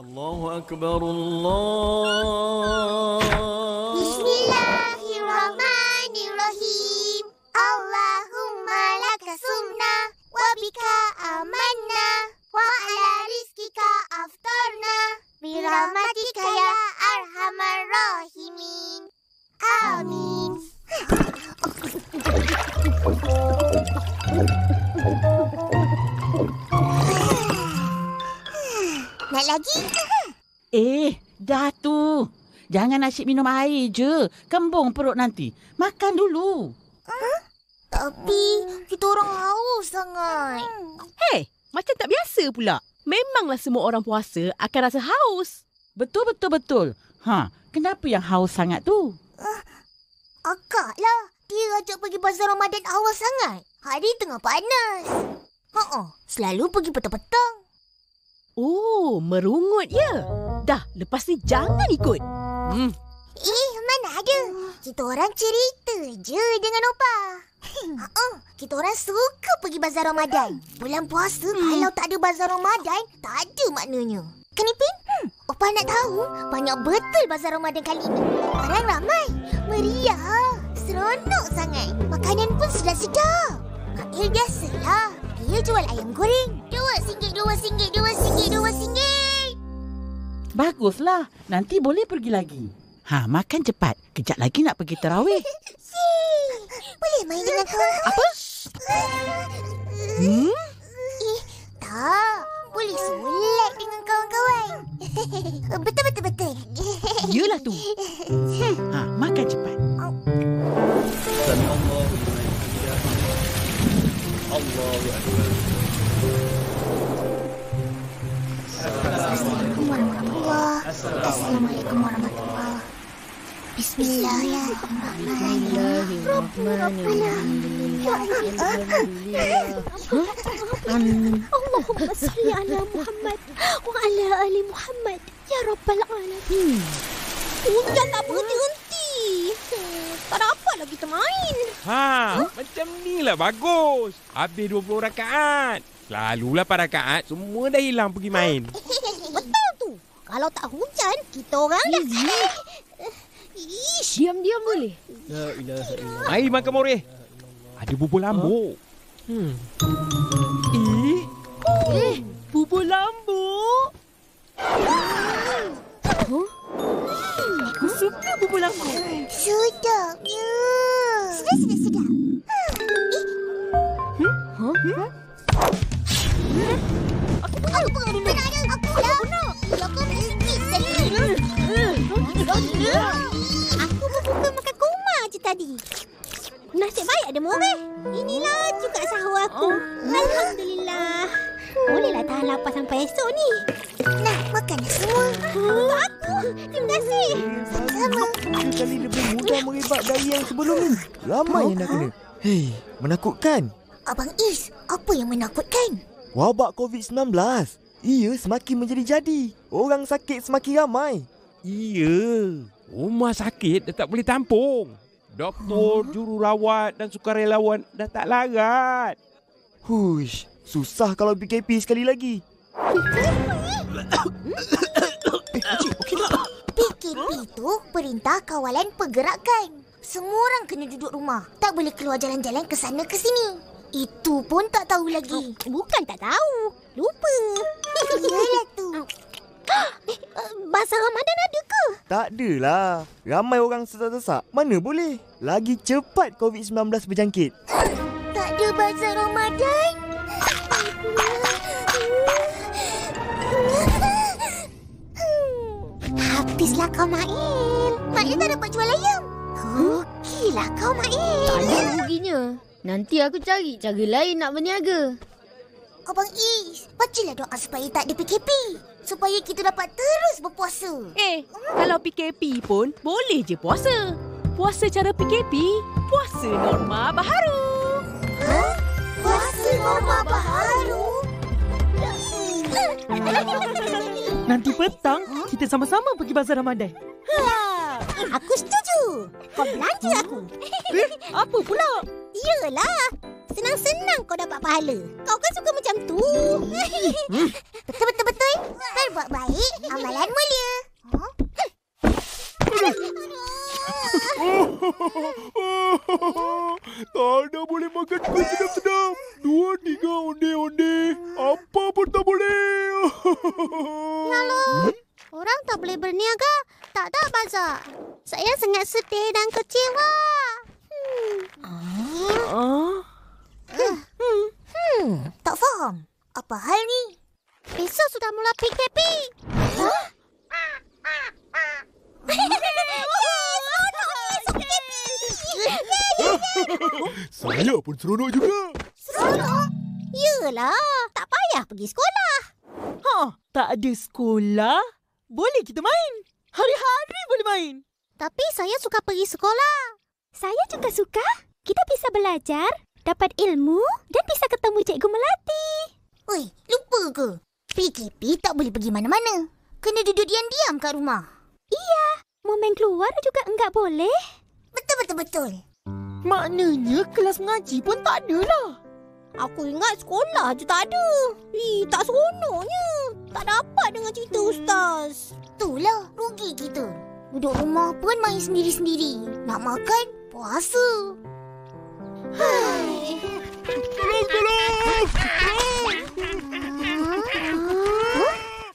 الله أكبر الله. بسم الله الرحمن الرحيم اللهم لك سمنا وبك آمنا وعلى رزقك أفطرنا برحمتك يا أرحم الراحمين آمين lagi? Eh, dah tu. Jangan asyik minum air je. Kembung perut nanti. Makan dulu. Tapi kita orang haus sangat. Hei, macam tak biasa pula. Memanglah semua orang puasa akan rasa haus. Betul, betul, betul. Ha, kenapa yang haus sangat tu? Akak lah. Dia ajak pergi bazar Ramadan awal sangat. Hari tengah panas. Ha selalu pergi petang-petang. Oh, merungut ya. Dah, lepas ni jangan ikut. Hmm, Eh, mana ada. Kita orang cerita je dengan Opa. Ha kita orang suka pergi bazar Ramadan. Bulan puasa kalau tak ada bazar Ramadan, tak ada maknanya. Kenipin? Hmm. Opa nak tahu banyak betul bazar Ramadan kali ini. Orang ramai. Meriah. Seronok sangat. Makanan pun sedap-sedap. Mail biasalah. Dia jual ayam goreng. Dua singgit, dua singgit, dua singgit, dua singgit. baguslah. Nanti boleh pergi lagi. Ha, makan cepat. Kejap lagi nak pergi terawih. Si, boleh main dengan kawan-kawan? Apa? Hmm? Eh, tak. Boleh solat dengan kawan-kawan. betul, betul, betul. Yelah tu. Ha, Assalamualaikum warahmatullahi wabarakatuh. Bismillahirrahmanirrahim. Allahumma salli ala Muhammad wa ala ali Muhammad ya rabbal alamin. Bukan hmm. tak berhenti-henti. Tak ada apa lagi kita main. Ha, huh? macam ni lah bagus. Habis 20 rakaat. Lalulah para rakaat, semua dah hilang pergi main. Kalau tak hujan, kita orang dah... Eh, ish, diam diam boleh. Ya ilah. Makan moreh. Ada bubur lambu. Hmm. Eh. Eh, bubur lambuk? Huh? Aku suka bubur lambuk. Sedapnya. Sedap, sedap, sedap. Hmm? Huh? Hmm? Aku pun ada Moreh. Inilah juga sahur aku. Alhamdulillah. Bolehlah tahan lapar sampai esok ni. Nah, makanlah semua. Untuk aku. Terima kasih. Sama-sama. Tiga kali lebih mudah merebak dari yang sebelum ni. Ramai yang nak kena. Hei, menakutkan. Abang Is, apa yang menakutkan? Wabak COVID-19. Ia semakin menjadi-jadi. Orang sakit semakin ramai. iya. Rumah sakit dah tak boleh tampung. Doktor, jururawat dan sukarelawan dah tak larat. Hush, susah kalau PKP sekali lagi. PKP itu Perintah Kawalan Pergerakan. Semua orang kena duduk rumah. Tak boleh keluar jalan-jalan ke sana ke sini. Itu pun tak tahu lagi. Bukan tak tahu. Lupa. Iyalah tu. Eh, Bazar Ramadan ada ke? Tak adalah. Ramai orang sesak-sesak. Mana boleh? Lagi cepat COVID-19 berjangkit. Tak ada bazar Ramadan. Habislah kau Mail. Mail tak dapat jual ayam. Rugilah kau Mail. Tak ada ruginya. Nanti aku cari cara lain nak berniaga. Abang Is, bacalah doa supaya tak ada PKP. Supaya kita dapat terus berpuasa. Eh, kalau PKP pun boleh je puasa. Puasa cara PKP, puasa norma baharu. Ha? Puasa norma baharu? Nanti petang, kita sama-sama pergi bazar Ramadan. Aku setuju. Kau belanja aku. Eh, apa pula? Iyalah. Senang-senang kau dapat pahala. Kau kan suka macam tu. Betul-betul-betul. Berbuat baik, amalan mulia. Huh? tak ada boleh makan kuih sedap-sedap. Dua, tiga, onde-onde. Apa pun tak boleh. Orang tak boleh berniaga. Tak tak bazar. Saya sangat sedih dan kecewa. Ah, Hmm, tak faham. Apa hal ni? Besok sudah mula PKP. Hah? Saya pun seronok juga. Seronok? Yelah, tak payah pergi sekolah. ha, tak ada sekolah. Boleh kita main. Hari-hari boleh main. Tapi saya suka pergi sekolah. Saya juga suka. Kita bisa belajar, dapat ilmu dan bisa ketemu Cikgu Melati. Oi, lupa ke? PKP tak boleh pergi mana-mana. Kena duduk diam-diam kat rumah. Iya, mau main keluar juga enggak boleh. Betul-betul-betul. Maknanya kelas mengaji pun tak ada lah. Aku ingat sekolah je tak ada. Ih, tak seronoknya. Tak dapat dengan cerita Ustaz. Itulah rugi kita. Duduk rumah pun main sendiri-sendiri. Nak makan, puasa.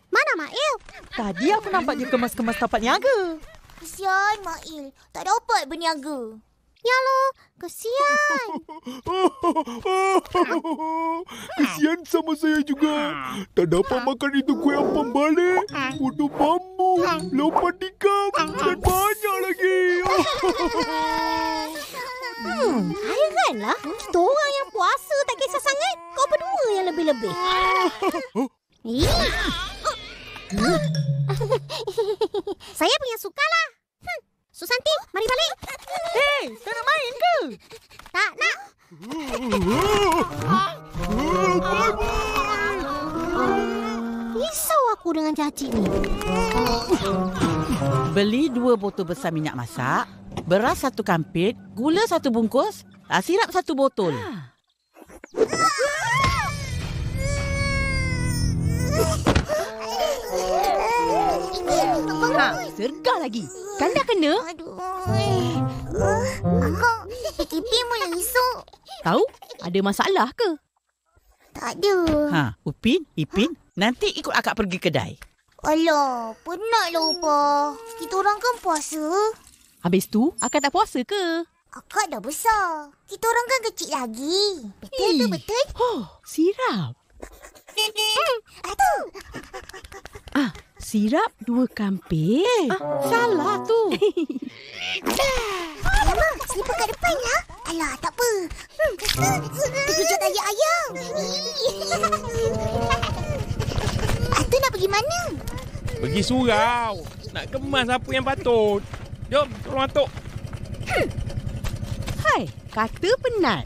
Mana Mail? Tadi aku nampak dia kemas-kemas tapak niaga. Kesian Mail. Tak dapat berniaga. Ya lo, kesian. Kesian sama saya juga. Tak dapat makan itu kuih apam balik. Putu bambu. Lompat tikam. Dan banyak lagi. Hmm, hairanlah. Kita orang yang puasa tak kisah sangat. Kau berdua yang lebih-lebih. Ih. Saya punya suka lah. Susanti, mari balik. Hei, tak nak main ke? Tak nak. Risau aku dengan caci ni. Beli dua botol besar minyak masak, beras satu kampit, gula satu bungkus, ah, sirap satu botol. Ha, sergah lagi. Kan dah kena? Aduh. Uh, akak, PKP mula esok. Tahu? Ada masalah ke? Tak ada. Ha, Upin, Ipin, nanti ikut akak pergi kedai. Alah, penatlah Upa. Kita orang kan puasa. Habis tu, akan tak puasa ke? Akak dah besar. Kita orang kan kecil lagi. Betul tu, Ih. betul? Oh, sirap. Aduh. Ah, sirap dua kampit. Ah, salah tu. Alamak, selipar kat depan lah. Alah, tak apa. Hmm. Terkejut ayah ayam. Atu nak pergi mana? Pergi surau. Nak kemas apa yang patut. Jom, tolong atuk. Hai, kata penat.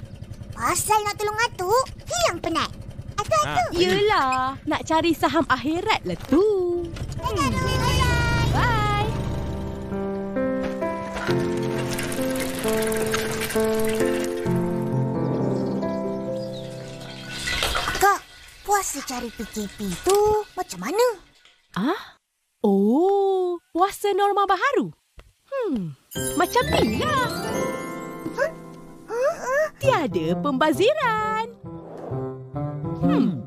Pasal nak tolong atuk, hilang penat. Atu, Ha. atu. Yelah, nak cari saham akhirat lah tu. Bye. Kak, puasa cari PKP tu macam mana? Ah? Oh, puasa norma baharu. Hmm, macam ni lah. Tiada pembaziran. Hmm,